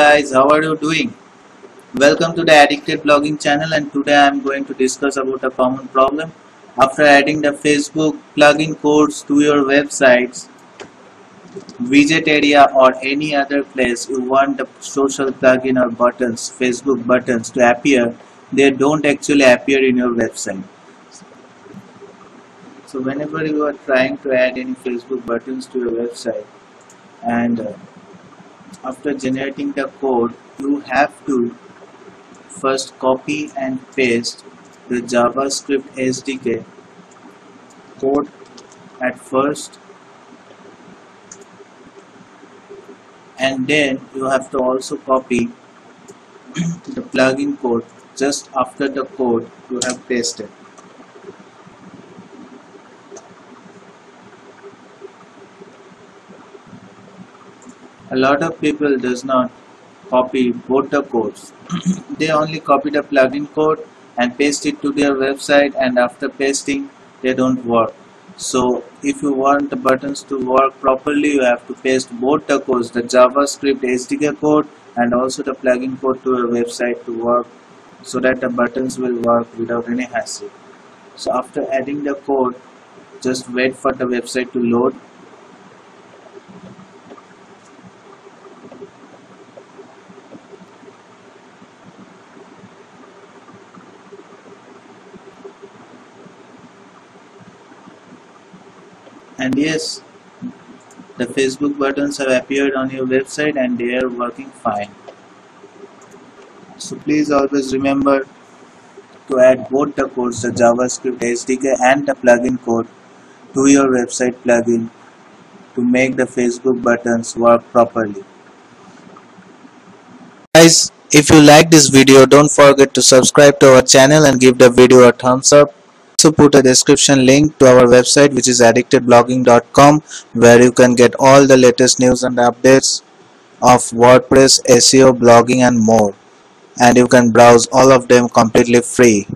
guys how are you doing? Welcome to the addicted blogging channel and today I am going to discuss about a common problem. After adding the Facebook plugin codes to your websites widget area or any other place you want the social plugin or buttons Facebook buttons to appear they don't actually appear in your website. So whenever you are trying to add any Facebook buttons to your website and uh, after generating the code you have to first copy and paste the JavaScript SDK code at first. And then you have to also copy the plugin code just after the code you have pasted a lot of people does not copy both the codes. They only copy the plugin code and paste it to their website and after pasting they don't work. So if you want the buttons to work properly you have to paste both the codes the javascript sdk code and also the plugin code to your website to work so that the buttons will work without any hassle. So after adding the code just wait for the website to load and yes the Facebook buttons have appeared on your website and they are working fine. So please always remember to add both the codes the JavaScript SDK and the plugin code to your website plugin to make the Facebook buttons work properly. Guys if you like this video don't forget to subscribe to our channel and give the video a thumbs up also put a description link to our website which is addictedblogging.com where you can get all the latest news and updates of WordPress, SEO, blogging and more and you can browse all of them completely free.